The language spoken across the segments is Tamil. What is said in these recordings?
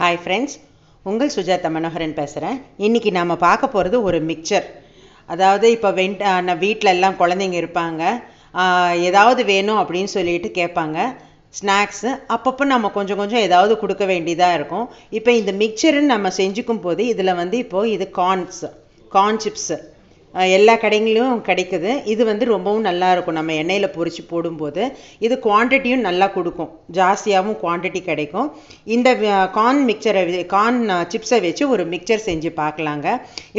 ஹாய் ஃப்ரெண்ட்ஸ் உங்கள் சுஜாதா மனோகரன் பேசுகிறேன் இன்றைக்கி நாம் பார்க்க போகிறது ஒரு மிக்சர் அதாவது இப்போ வெண்ட் வீட்டில் எல்லாம் குழந்தைங்க இருப்பாங்க. ஏதாவது வேணும் அப்படின்னு சொல்லிட்டு கேட்பாங்க. ஸ்நாக்ஸு அப்பப்போ நம்ம கொஞ்சம் கொஞ்சம் ஏதாவது கொடுக்க வேண்டியதாக இருக்கும். இப்போ இந்த மிக்சருன்னு நம்ம செஞ்சுக்கும் போது இதில் வந்து இப்போது இது கார்ன்ஸ் கார்ன் சிப்ஸு எல்லா கடைங்களிலும் கிடைக்குது. இது வந்து ரொம்பவும் நல்லா இருக்கும். நம்ம எண்ணெயில் பொரிச்சு போடும்போது இது குவான்டிட்டியும் நல்லா கொடுக்கும். ஜாஸ்தியாகவும் குவான்டிட்டி கிடைக்கும். இந்த கார்ன் மிக்சரை கார்ன் சிப்ஸை வச்சு ஒரு மிக்சர் செஞ்சு பார்க்கலாங்க.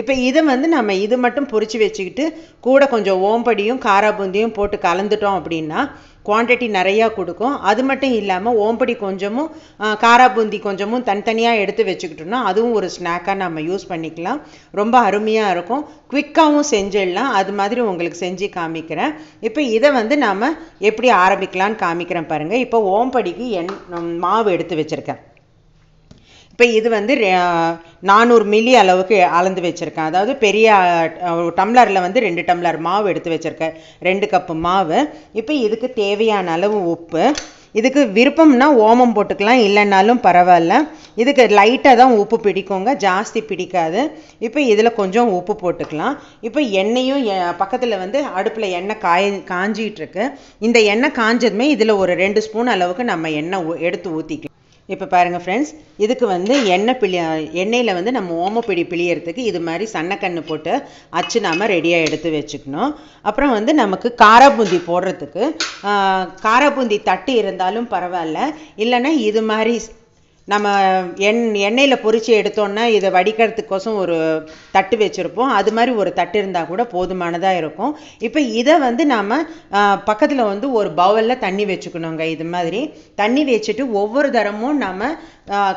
இப்போ இதை வந்து நம்ம இது மட்டும் பொரிச்சு வச்சுக்கிட்டு கூட கொஞ்சம் ஓம்படியும் காரா பூந்தியும் போட்டு கலந்துட்டோம் அப்படின்னா குவான்டிட்டி நிறையா கொடுக்கும். அது மட்டும் இல்லாமல் ஓம்படி கொஞ்சமும் காராபூந்தி காரா பூந்தி கொஞ்சமும் தனித்தனியாக எடுத்து வச்சுக்கிட்டோம்னா அதுவும் ஒரு ஸ்நாக்காக நம்ம யூஸ் பண்ணிக்கலாம். ரொம்ப அருமையாக இருக்கும். குவிக்காகவும் செஞ்சிடலாம். அது மாதிரி உங்களுக்கு செஞ்சு காமிக்கிறேன். இப்போ இதை வந்து நாம் எப்படி ஆரம்பிக்கலான்னு காமிக்கிறேன் பாருங்கள் இப்போ ஓம்படிக்கு என் மாவு எடுத்து வச்சுருக்கேன். இப்போ இது வந்து நானூறு மில்லி அளவுக்கு அளந்து வச்சுருக்கேன். அதாவது பெரிய டம்ளரில் வந்து ரெண்டு டம்ளர் மாவு எடுத்து வச்சுருக்கேன். ரெண்டு கப்பு மாவு. இப்போ இதுக்கு தேவையான அளவு உப்பு. இதுக்கு விருப்பம்னா ஓமம் போட்டுக்கலாம் இல்லைன்னாலும் பரவாயில்ல. இதுக்கு லைட்டாக தான் உப்பு பிடிக்குங்க ஜாஸ்தி பிடிக்காது. இப்போ இதில் கொஞ்சம் உப்பு போட்டுக்கலாம். இப்போ எண்ணெயும் பக்கத்தில் வந்து அடுப்பில் எண்ணெய் காய காஞ்சிட்டு இருக்கு. இந்த எண்ணெய் காஞ்சதுமே இதில் ஒரு ரெண்டு ஸ்பூன் அளவுக்கு நம்ம எண்ணெய் எடுத்து ஊற்றிக்கலாம் இப்போ பாருங்கள் ஃப்ரெண்ட்ஸ் இதுக்கு வந்து எண்ணெய் பிளி எண்ணெயில் வந்து நம்ம ஓமப்பிடி பிழியறதுக்கு இது மாதிரி சன்னக்கன்று போட்டு அச்சு நாம ரெடியாக எடுத்து வச்சுக்கணும். அப்புறம் வந்து நமக்கு காராபூந்தி போடுறதுக்கு காராபூந்தி தட்டு இருந்தாலும் பரவாயில்ல இல்லைன்னா இது மாதிரி நம்ம எண் எண்ணெயில் பொறிச்சு எடுத்தோன்னா இதை வடிக்கிறதுக்கோசம் ஒரு தட்டு வச்சுருப்போம். அது மாதிரி ஒரு தட்டு இருந்தால் கூட போதுமானதாக இருக்கும். இப்போ இதை வந்து நாம் பக்கத்தில் வந்து ஒரு பவுலில் தண்ணி வச்சுக்கணுங்க. இது மாதிரி தண்ணி வச்சுட்டு ஒவ்வொரு தரமும் நம்ம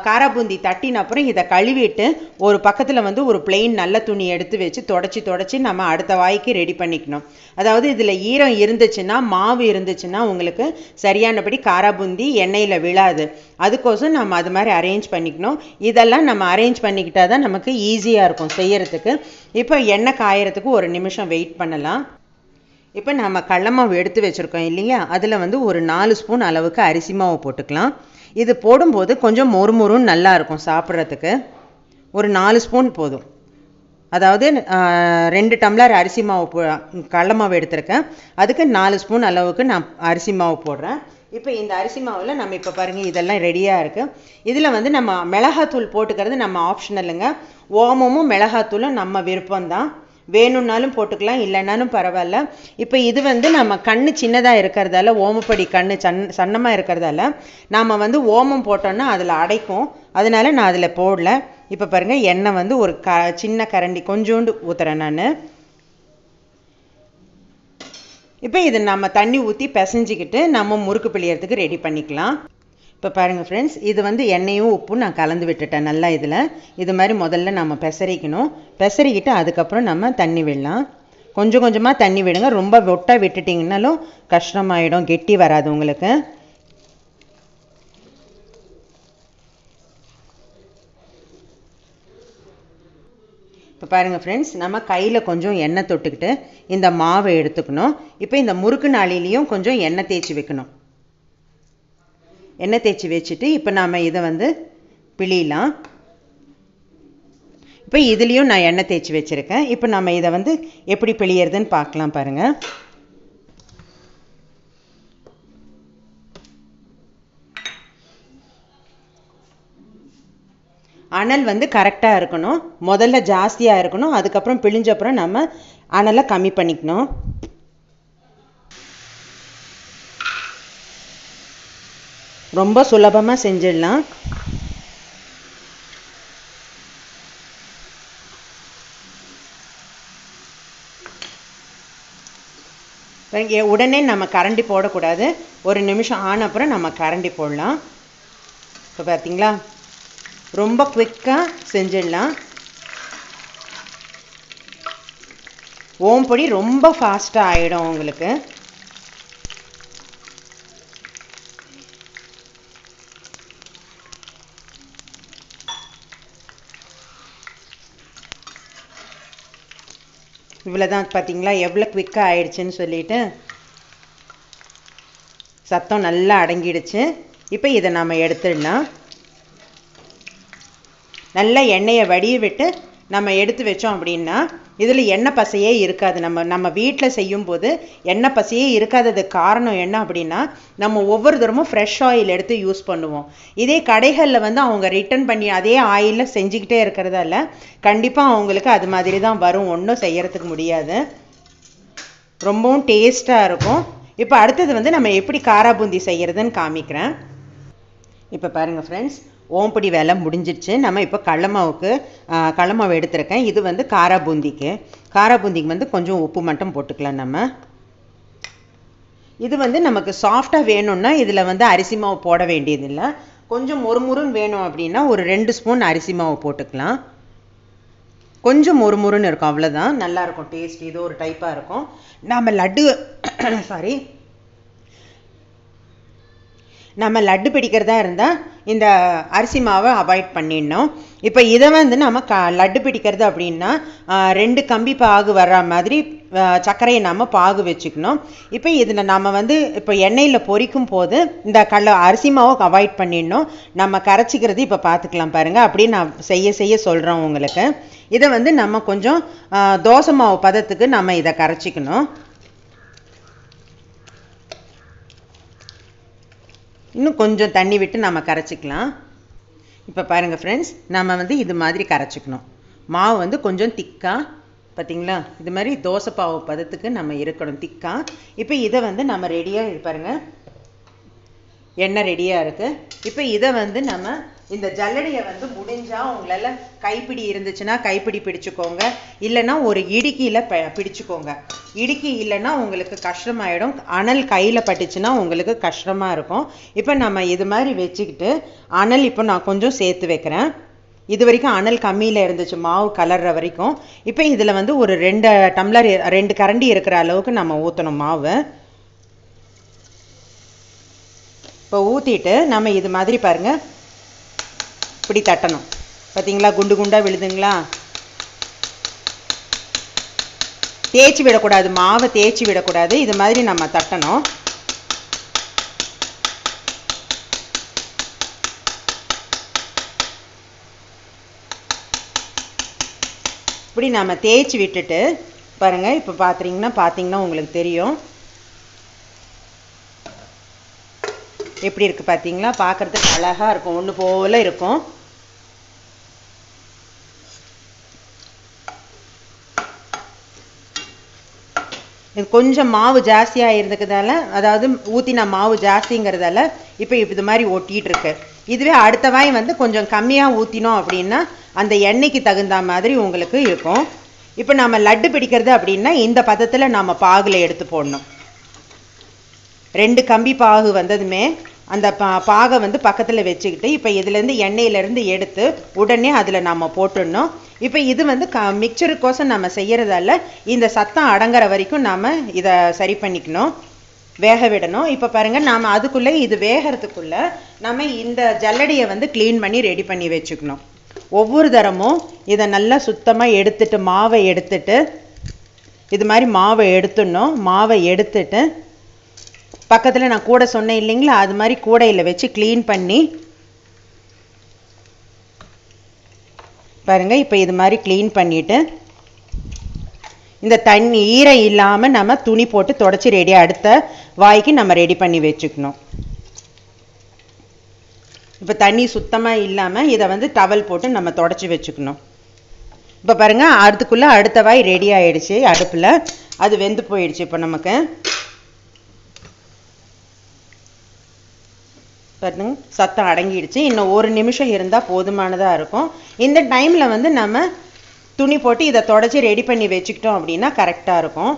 காராபூந்தி தட்டின அப்புறம் இதை கழுவிட்டு ஒரு பக்கத்தில் வந்து ஒரு பிளெயின் நல்ல துணி எடுத்து வச்சு தொடச்சி தொடச்சி நம்ம அடுத்த வாய்க்கு ரெடி பண்ணிக்கணும். அதாவது இதில் ஈரம் இருந்துச்சுன்னா மாவு இருந்துச்சுன்னா உங்களுக்கு சரியானபடி காராபூந்தி எண்ணெயில் விழாது. அதுக்கோசம் நம்ம அது மாதிரி அரேஞ்ச் பண்ணிக்கணும். இதெல்லாம் நம்ம அரேஞ்ச் பண்ணிக்கிட்டா தான் நமக்கு ஈஸியாக இருக்கும் செய்யறதுக்கு. இப்போ எண்ணெய் காயறதுக்கு ஒரு நிமிஷம் வெயிட் பண்ணலாம். இப்போ நம்ம கடல மாவு எடுத்து வச்சுருக்கோம் இல்லையா? அதில் வந்து ஒரு நாலு ஸ்பூன் அளவுக்கு அரிசி மாவு போட்டுக்கலாம். இது போடும்போது கொஞ்சம் மொறு மொறுன்னு நல்லா இருக்கும் சாப்பிட்றதுக்கு. ஒரு நாலு ஸ்பூன் போதும். அதாவது ரெண்டு டம்ளர் அரிசி மாவு போ கடல மாவு எடுத்திருக்கேன். அதுக்கு நாலு ஸ்பூன் அளவுக்கு நான் அரிசி மாவு போடுறேன். இப்போ இந்த அரிசி மாவில் நம்ம இப்போ பாருங்கள் இதெல்லாம் ரெடியாக இருக்குது இதில் வந்து நம்ம மிளகாத்தூள் போட்டுக்கிறது நம்ம ஆப்ஷனலுங்க ஓமமும் மிளகாத்தூளும் நம்ம விருப்பம்தான். வேணும்னாலும் போட்டுக்கலாம் இல்லைனாலும் பரவாயில்ல. இப்போ இது வந்து நம்ம கண்ணு சின்னதாக இருக்கிறதால ஓமப்படி கண்ணு சன் சன்னமாக இருக்கிறதால நாம் வந்து ஓமம் போட்டோம்னா அதில் அடைக்கும். அதனால நான் அதில் போடல. இப்போ பாருங்கள் எண்ணெய் வந்து ஒரு க சின்ன கரண்டி கொஞ்சோண்டு ஊற்றுறேன் நான். இப்போ இது நம்ம தண்ணி ஊற்றி பிசைஞ்சிக்கிட்டு நம்ம முறுக்கு பிழியறதுக்கு ரெடி பண்ணிக்கலாம். இப்போ பாருங்கள் ஃப்ரெண்ட்ஸ் இது வந்து எண்ணெயும் உப்பும் நான் கலந்து விட்டுட்டேன் நல்லா இதில். இது மாதிரி முதல்ல நம்ம பெசரிக்கணும். பெசரிக்கிட்டு அதுக்கப்புறம் நம்ம தண்ணி விடலாம். கொஞ்சம் கொஞ்சமாக தண்ணி விடுங்க. ரொம்ப ஒட்டா விட்டுட்டிங்கனாலும் கஷ்டமாயிடும். கெட்டி வராது உங்களுக்கு. இப்போ பாருங்கள் ஃப்ரெண்ட்ஸ் நம்ம கையில் கொஞ்சம் எண்ணெய் தொட்டுக்கிட்டு இந்த மாவை எடுத்துக்கணும். இப்போ இந்த முறுக்கு நாளிலையும் கொஞ்சம் எண்ணெய் தேய்ச்சி வைக்கணும். எண்ணெய் தேய்ச்சி வச்சுட்டு இப்போ நாம் இதை வந்து பிழியலாம் இப்போ இதுலேயும் நான் எண்ணெய் தேய்ச்சி வச்சுருக்கேன். இப்போ நம்ம இதை வந்து எப்படி பிழியறதுன்னு பார்க்கலாம் பாருங்கள் அனல் வந்து கரெக்டாக இருக்கணும். முதல்ல ஜாஸ்தியாக இருக்கணும். அதுக்கப்புறம் பிழிஞ்சப்புறம் நம்ம அனலை கம்மி பண்ணிக்கணும். ரொம்ப சுலபமாக செஞ்சிடலாம். உடனே நம்ம கரண்டி போடக்கூடாது. ஒரு நிமிஷம் ஆன அப்புறம் நம்ம கரண்டி போடலாம். இப்போ பார்த்தீங்களா ரொம்ப குவிக்காக செஞ்சிடலாம். ஓம்பொடி ரொம்ப ஃபாஸ்ட்டாக ஆகிடும் உங்களுக்கு. இவ்வளோதான் பார்த்தீங்களா எவ்வளோ குவிக்காக ஆயிடுச்சுன்னு சொல்லிட்டு சத்தம் நல்லா அடங்கிடுச்சு. இப்போ இதை நாம் எடுத்துடலாம். நல்லா எண்ணெயை வடிய விட்டு நம்ம எடுத்து வச்சோம் அப்படின்னா இதில் எண்ணெய் பசையே இருக்காது. நம்ம நம்ம வீட்டில் செய்யும்போது எண்ணெய் பசையே இருக்காததுக்கு காரணம் என்ன அப்படின்னா நம்ம ஒவ்வொரு தரமும் ஃப்ரெஷ் ஆயில் எடுத்து யூஸ் பண்ணுவோம். இதே கடைகளில் வந்து அவங்க ரிட்டர்ன் பண்ணி அதே ஆயிலில் செஞ்சுக்கிட்டே இருக்கிறதால கண்டிப்பாக அவங்களுக்கு அது மாதிரி தான் வரும். ஒன்றும் செய்யறதுக்கு முடியாது. ரொம்பவும் டேஸ்ட்டாக இருக்கும். இப்போ அடுத்தது வந்து நம்ம எப்படி காரா பூந்தி செய்கிறதுன்னு காமிக்கிறேன். இப்போ பாருங்கள் ஃப்ரெண்ட்ஸ் ஓம்படி வேலை முடிஞ்சிடுச்சு நம்ம இப்போ கடலமாவுக்கு கடலமாவு எடுத்திருக்கேன். இது வந்து காரா பூந்திக்கு காரா பூந்திக்கு வந்து கொஞ்சம் உப்பு மட்டும் போட்டுக்கலாம் நம்ம. இது வந்து நமக்கு சாஃப்டாக வேணும்னா இதில் வந்து அரிசி மாவு போட வேண்டியதில்லை. கொஞ்சம் மொறுமுறுன்னு வேணும் அப்படின்னா ஒரு ரெண்டு ஸ்பூன் அரிசி மாவு போட்டுக்கலாம். கொஞ்சம் மொறுமுறுன்னு இருக்கும் அவ்வளோதான் நல்லா இருக்கும் டேஸ்ட் இது ஒரு டைப்பாக இருக்கும். நம்ம லட்டு சாரி நம்ம லட்டு பிடிக்கிறதா இருந்தால் இந்த அரிசி மாவை அவாய்ட் பண்ணிடணும். இப்போ இதை வந்து நம்ம க லட்டு பிடிக்கிறது அப்படின்னா ரெண்டு கம்பி பாகு வர்ற மாதிரி சர்க்கரையை நம்ம பாகு வச்சுக்கணும். இப்போ இதில் நம்ம வந்து இப்போ எண்ணெயில் பொரிக்கும் போது இந்த கடல அரிசி மாவை அவாய்ட் பண்ணிடணும். நம்ம கரைச்சிக்கிறது இப்போ பார்த்துக்கலாம் பாருங்கள் அப்படியே நான் செய்ய செய்ய சொல்கிறோம் உங்களுக்கு. இதை வந்து நம்ம கொஞ்சம் தோசை மாவு பதத்துக்கு நம்ம இதை கரைச்சிக்கணும். இன்னும் கொஞ்சம் தண்ணி விட்டு நம்ம கரைச்சிக்கலாம். இப்போ பாருங்கள் ஃப்ரெண்ட்ஸ் நம்ம வந்து இது மாதிரி கரைச்சிக்கணும். மாவு வந்து கொஞ்சம் திக்காக பார்த்தீங்களா இது மாதிரி தோசை பாவு பதத்துக்கு நம்ம இருக்கணும் திக்காக இப்போ இதை வந்து நம்ம ரெடியாக பாருங்கள் எண்ணெய் ரெடியாக இருக்குது இப்போ இதை வந்து நம்ம இந்த ஜல்லடியை வந்து முடிஞ்சால் உங்களால் கைப்பிடி இருந்துச்சுன்னா கைப்பிடி பிடிச்சுக்கோங்க. இல்லைன்னா ஒரு இடுக்கியில் ப பிடிச்சுக்கோங்க. இடுக்கி இல்லைன்னா உங்களுக்கு கஷ்டமாயிடும். அனல் கையில் பட்டுச்சுன்னா உங்களுக்கு கஷ்டமாக இருக்கும். இப்போ நம்ம இது மாதிரி வச்சுக்கிட்டு அனல் இப்போ நான் கொஞ்சம் சேர்த்து வைக்கிறேன். இது வரைக்கும் அனல் கம்மியில் இருந்துச்சு. மாவு கலர்ற வரைக்கும். இப்போ இதில் வந்து ஒரு ரெண்டு டம்ளர் ரெண்டு கரண்டி இருக்கிற அளவுக்கு நம்ம ஊற்றணும் மாவு. இப்போ ஊற்றிட்டு நம்ம இது மாதிரி பாருங்கள் இப்படி தட்டணும். பார்த்தீங்களா குண்டு குண்டாக விழுதுங்களா? தேய்ச்சி விடக்கூடாது. மாவை தேய்ச்சி விடக்கூடாது. இது மாதிரி நம்ம தட்டணும். இப்படி நம்ம தேய்ச்சி விட்டுட்டு பாருங்கள் இப்போ பார்த்துறீங்கன்னா பார்த்தீங்கன்னா உங்களுக்கு தெரியும். எப்படி இருக்குது பார்த்தீங்களா பார்க்குறதுக்கு அழகாக இருக்கும். ஒன்று போல் இருக்கும். இது கொஞ்சம் மாவு ஜாஸ்தியாக இருந்துக்கிறதால அதாவது ஊற்றின மாவு ஜாஸ்திங்கிறதால இப்போ இது மாதிரி ஒட்டிகிட்டு இதுவே அடுத்த வாய் வந்து கொஞ்சம் கம்மியாக ஊற்றினோம் அப்படின்னா அந்த எண்ணெய்க்கு தகுந்த மாதிரி உங்களுக்கு இருக்கும். இப்போ நம்ம லட்டு பிடிக்கிறது அப்படின்னா இந்த பதத்தில் நம்ம பாகில் எடுத்து போடணும். ரெண்டு கம்பி பாகு வந்ததுமே அந்த பா பாகை வந்து பக்கத்தில் வச்சுக்கிட்டு இப்போ இதுலேருந்து எண்ணெயிலேருந்து எடுத்து உடனே அதில் நம்ம போட்டுடணும். இப்போ இது வந்து க மிக்சருக்கோசம் நம்ம செய்கிறதால இந்த சத்தம் அடங்குற வரைக்கும் நாம் இதை சரி பண்ணிக்கணும். வேக விடணும். இப்போ பாருங்கள் நாம் அதுக்குள்ளே இது வேகிறதுக்குள்ளே நம்ம இந்த ஜல்லடியை வந்து க்ளீன் பண்ணி ரெடி பண்ணி வச்சுக்கணும். ஒவ்வொரு தரமும் இதை நல்லா சுத்தமாக எடுத்துட்டு மாவை எடுத்துட்டு இது மாதிரி மாவை எடுத்துடணும். மாவை எடுத்துட்டு பக்கத்தில் நான் கூட சொன்னேன் இல்லைங்களா? அது மாதிரி கூடையில் வச்சு க்ளீன் பண்ணி பாருங்கள் இப்போ இது மாதிரி க்ளீன் பண்ணிவிட்டு இந்த தண்ணி ஈரம் இல்லாமல் நம்ம துணி போட்டு தொடச்சி ரெடியாக அடுத்த வாய்க்கு நம்ம ரெடி பண்ணி வச்சுக்கணும். இப்போ தண்ணி சுத்தமாக இல்லாமல் இதை வந்து டவல் போட்டு நம்ம தொடச்சி வச்சுக்கணும். இப்போ பாருங்கள் அதுக்குள்ளே அடுத்த வாய் ரெடி ஆகிடுச்சி அடுப்பில். அது வெந்து போயிடுச்சு இப்போ நமக்கு. பாருங்க சத்தம் அடங்கிடுச்சு. இன்னும் ஒரு நிமிஷம் இருந்தால் போதுமானதாக இருக்கும். இந்த டைமில் வந்து நம்ம துணி போட்டு இதை தொடச்சி ரெடி பண்ணி வச்சுக்கிட்டோம் அப்படின்னா கரெக்டாக இருக்கும்.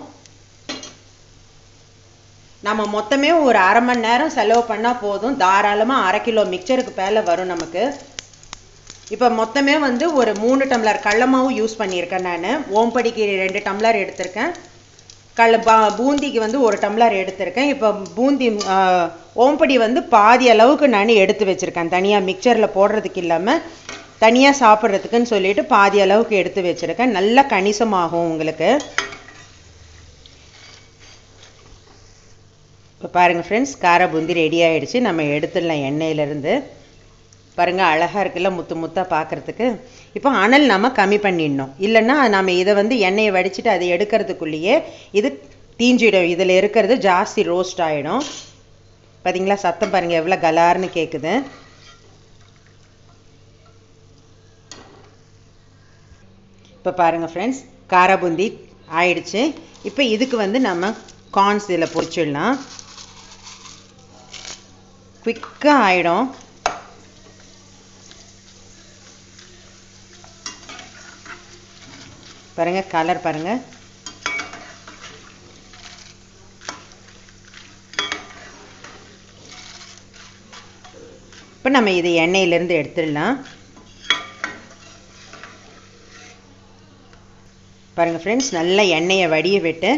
நம்ம மொத்தமே ஒரு அரை மணி நேரம் செலவு பண்ணால் போதும். தாராளமாக அரை கிலோ மிக்சருக்கு மேலே வரும் நமக்கு. இப்போ மொத்தமே வந்து ஒரு மூணு டம்ளர் கடலமாவும் யூஸ் பண்ணியிருக்கேன் நான். ஓம்படிக்கு ரெண்டு டம்ளர் எடுத்திருக்கேன். கடல பா பூந்திக்கு வந்து ஒரு டம்ளர் எடுத்திருக்கேன். இப்போ பூந்தி ஓம்படி வந்து பாதி அளவுக்கு நான் எடுத்து வச்சுருக்கேன். தனியாக மிக்சரில் போடுறதுக்கு இல்லாமல் தனியாக சாப்பிட்றதுக்குன்னு சொல்லிட்டு பாதி அளவுக்கு எடுத்து வச்சுருக்கேன். நல்லா கணிசமாகும் உங்களுக்கு. இப்போ பாருங்கள் ஃப்ரெண்ட்ஸ் கார பூந்தி ரெடி ஆகிடுச்சு நம்ம எடுத்துடலாம் எண்ணெயிலேருந்து. பாருங்கள் அழகாக இருக்குல்ல முத்து முத்தாக பார்க்குறதுக்கு இப்போ அனல் நாம் கம்மி பண்ணிடணும். இல்லைன்னா நாம் இதை வந்து எண்ணெயை வடிச்சிட்டு அதை எடுக்கிறதுக்குள்ளேயே இது தீஞ்சிடும். இதில் இருக்கிறது ஜாஸ்தி ரோஸ்ட் ஆகிடும் பார்த்தீங்களா சத்தம் பாருங்கள் எவ்வளோ கலார்னு கேட்குது இப்போ பாருங்கள் ஃப்ரெண்ட்ஸ் காராபூந்தி ஆயிடுச்சு. இப்போ இதுக்கு வந்து நம்ம கார்ன்ஸ் இதில் பொரிச்சிடலாம். குவிக்காக ஆகிடும் பாருங்கள் கலர் பாருங்கள் இப்போ நம்ம இதை எண்ணெயிலேருந்து எடுத்துடலாம். பாருங்கள் ஃப்ரெண்ட்ஸ் நல்லா எண்ணெயை வடிய விட்டு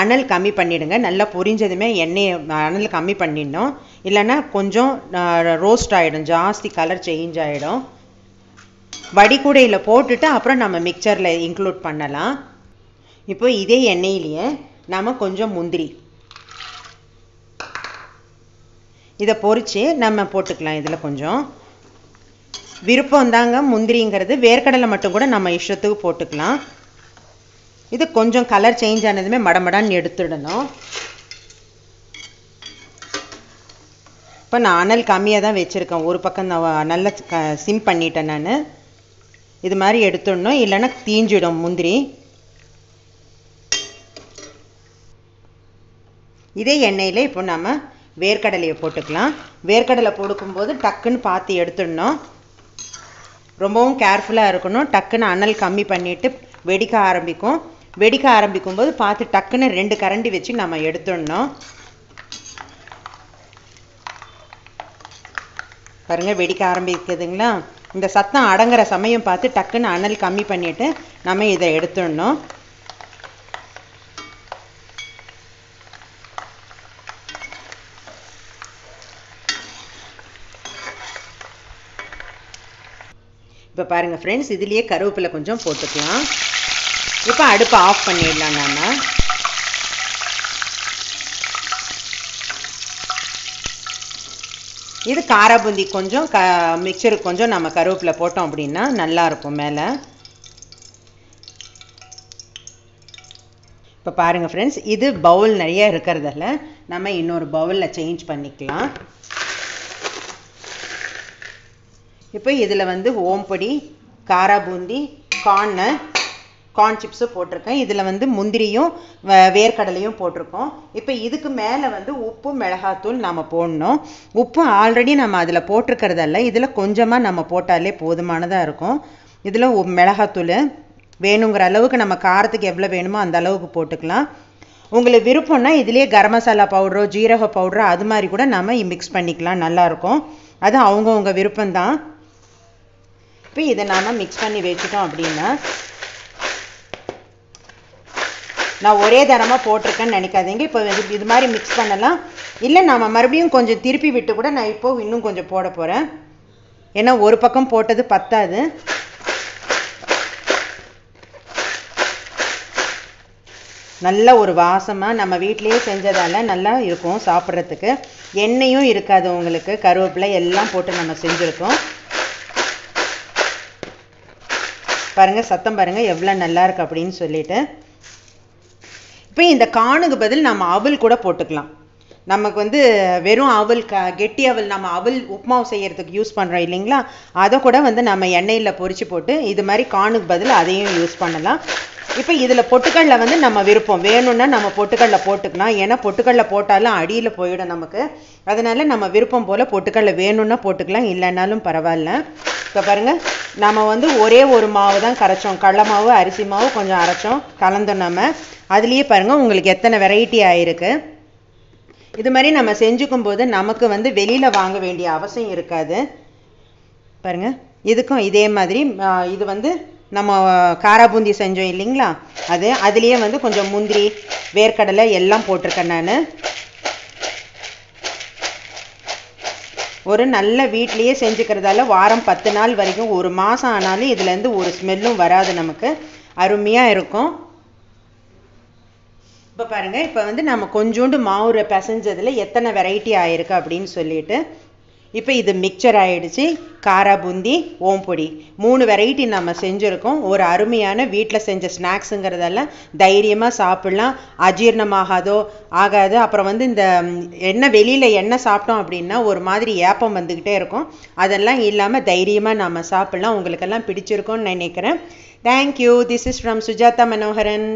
அனல் கம்மி பண்ணிவிடுங்க நல்லா பொரிஞ்சதுமே எண்ணெயை அனல் கம்மி பண்ணிடணும். இல்லைன்னா கொஞ்சம் ரோஸ்ட் ஆகிடும் ஜாஸ்தி கலர் சேஞ்ச் ஆகிடும் வடிகூடையில் போட்டுட்டு அப்புறம் நம்ம மிக்சரில் இன்க்ளூட் பண்ணலாம். இப்போ இதே எண்ணெயிலேயே நம்ம கொஞ்சம் முந்திரி. இதை பொறித்து நம்ம போட்டுக்கலாம் இதில் கொஞ்சம். விருப்பம் தாங்க முந்திரிங்கிறது. வேர்க்கடலை மட்டும் கூட நம்ம இஷ்டத்துக்கு போட்டுக்கலாம். இது கொஞ்சம் கலர் சேஞ்ச் ஆனதுமே மடமடான்னு எடுத்துடணும். இப்போ நான் அனல் கம்மியாக தான் வச்சுருக்கேன். ஒரு பக்கம் நான் நல்லா க சிம் பண்ணிட்டேன் நான். இது மாதிரி எடுத்துடணும். இல்லைன்னா தீஞ்சிடும் முந்திரி. இதே எண்ணெயில் இப்போ நம்ம வேர்க்கடலையை போட்டுக்கலாம். வேர்க்கடலை போடுக்கும்போது டக்குன்னு பார்த்து எடுத்துடணும். ரொம்பவும் கேர்ஃபுல்லாக இருக்கணும். டக்குன்னு அனல் கம்மி பண்ணிவிட்டு வெடிக்க ஆரம்பிக்கும். வெடிக்க ஆரம்பிக்கும் போது பார்த்து டக்குன்னு ரெண்டு கரண்டி வச்சு நம்ம எடுத்துடணும். பாருங்கள் வெடிக்க ஆரம்பிக்குதுங்களா? இந்த சத்தம் அடங்குற சமயம் பார்த்து டக்குன்னு அனல் கம்மி பண்ணிட்டு நம்ம இதை எடுத்துடணும். இப்போ பாருங்கள் ஃப்ரெண்ட்ஸ் இதுலேயே கருவேப்பிலை கொஞ்சம் போட்டுக்கலாம். இப்போ அடுப்பை ஆஃப் பண்ணிடலாம் நாம். இது காரபுந்தி கொஞ்சம் க மிக்சருக்கு கொஞ்சம் நம்ம கருவேப்பிலை போட்டோம் அப்படின்னா நல்லாயிருக்கும் மேலே. இப்போ பாருங்கள் ஃப்ரெண்ட்ஸ் இது பவுல் நிறைய இருக்கிறதால நம்ம இன்னொரு பவுலில் சேஞ்ச் பண்ணிக்கலாம். இப்போ இதில் வந்து ஓம்பொடி காராபூந்தி கார்னு கார்ன் சிப்ஸும் போட்டிருக்கேன். இதில் வந்து முந்திரியும் வேர்க்கடலையும் போட்டிருக்கோம். இப்போ இதுக்கு மேலே வந்து உப்பு மிளகாத்தூள் நம்ம போடணும். உப்பு ஆல்ரெடி நம்ம அதில் போட்டிருக்கிறதல்ல. இதில் கொஞ்சமாக நம்ம போட்டாலே போதுமானதாக இருக்கும். இதில் மிளகாத்தூள் வேணுங்கிற அளவுக்கு நம்ம காரத்துக்கு எவ்வளோ வேணுமோ அந்த அளவுக்கு போட்டுக்கலாம். உங்களுக்கு விருப்பம்னா இதுலேயே கரம் மசாலா பவுடரோ ஜீரக பவுடரோ அது மாதிரி கூட நம்ம மிக்ஸ் பண்ணிக்கலாம். நல்லாயிருக்கும் அது அவங்கவுங்க விருப்பம்தான். இப்போ இதை நாம் மிக்ஸ் பண்ணி வச்சுட்டோம் அப்படின்னா நான் ஒரே தரமாக போட்டிருக்கேன்னு நினைக்காதீங்க. இப்போ இது இது மாதிரி மிக்ஸ் பண்ணலாம். இல்லை நாம் மறுபடியும் கொஞ்சம் திருப்பி விட்டு கூட நான் இப்போ இன்னும் கொஞ்சம் போட போகிறேன் ஏன்னா ஒரு பக்கம் போட்டது பத்தாது. நல்ல ஒரு வாசமாக நம்ம வீட்டிலேயே செஞ்சதால நல்லா இருக்கும் சாப்பிட்றதுக்கு. எண்ணெயும் இருக்காது உங்களுக்கு. கருவேப்பிலை எல்லாம் போட்டு நம்ம செஞ்சுருக்கோம். பாருங்கள் சத்தம் பாருங்கள் எவ்வளோ நல்லாயிருக்கு அப்படின்னு சொல்லிட்டு. இப்போ இந்த காணுக்கு பதில் நம்ம அவல் கூட போட்டுக்கலாம். நமக்கு வந்து வெறும் அவல் க கெட்டி அவல் நம்ம அவல் உப்புமாவு செய்கிறதுக்கு யூஸ் பண்ணுறோம் இல்லைங்களா? அதை கூட வந்து நம்ம எண்ணெயில் பொறிச்சு போட்டு இது மாதிரி காணுக்கு பதில் அதையும் யூஸ் பண்ணலாம். இப்போ இதில் பொட்டுக்கடலை வந்து நம்ம விருப்பம். வேணும்னா நம்ம பொட்டுக்கடலை போட்டுக்கலாம். ஏன்னா பொட்டுக்கடலை போட்டாலும் அடியில் போயிடும் நமக்கு. அதனால் நம்ம விருப்பம் போல் பொட்டுக்கடலை வேணும்னா போட்டுக்கலாம். இல்லைன்னாலும் பரவாயில்ல. இப்போ பாருங்கள் நம்ம வந்து ஒரே ஒரு மாவு தான் கரைச்சோம். கடல மாவு அரிசி மாவு கொஞ்சம் அரைச்சோம். கலந்தோம் நம்ம. அதுலேயே பாருங்கள் உங்களுக்கு எத்தனை வெரைட்டி ஆயிருக்கு. இது மாதிரி நம்ம செஞ்சுக்கும் போது நமக்கு வந்து வெளியில் வாங்க வேண்டிய அவசியம் இருக்காது. பாருங்கள் இதுக்கும் இதே மாதிரி இது வந்து நம்ம காராபூந்தி செஞ்சோம் இல்லைங்களா? அது அதுலேயே வந்து கொஞ்சம் முந்திரி வேர்க்கடலை எல்லாம் போட்டிருக்கேன் நான். ஒரு நல்ல வீட்லேயே செஞ்சுக்கிறதால வாரம் பத்து நாள் வரைக்கும் ஒரு மாதம் ஆனாலும் இதுலேருந்து ஒரு ஸ்மெல்லும் வராது நமக்கு. அருமையாக இருக்கும். இப்போ பாருங்கள் இப்போ வந்து நம்ம கொஞ்சோண்டு மாவு பிசைஞ்சதில் எத்தனை வெரைட்டி ஆயிருக்கு அப்படின்னு சொல்லிட்டு இப்போ இது மிக்சர் ஆயிடுச்சு. காரா பூந்தி ஓம்பொடி மூணு வெரைட்டி நம்ம செஞ்சுருக்கோம். ஒரு அருமையான வீட்டில் செஞ்ச ஸ்நாக்ஸுங்கிறதெல்லாம் தைரியமாக சாப்பிட்லாம். அஜீரணமாகாதோ ஆகாது. அப்புறம் வந்து இந்த எண்ணெய் வெளியில் எண்ணெய் சாப்பிட்டோம் அப்படின்னா ஒரு மாதிரி ஏப்பம் வந்துக்கிட்டே இருக்கும். அதெல்லாம் இல்லாமல் தைரியமாக நம்ம சாப்பிட்லாம். உங்களுக்கெல்லாம் பிடிச்சிருக்கோன்னு நினைக்கிறேன். Thank you this is from Sujatha Manoharan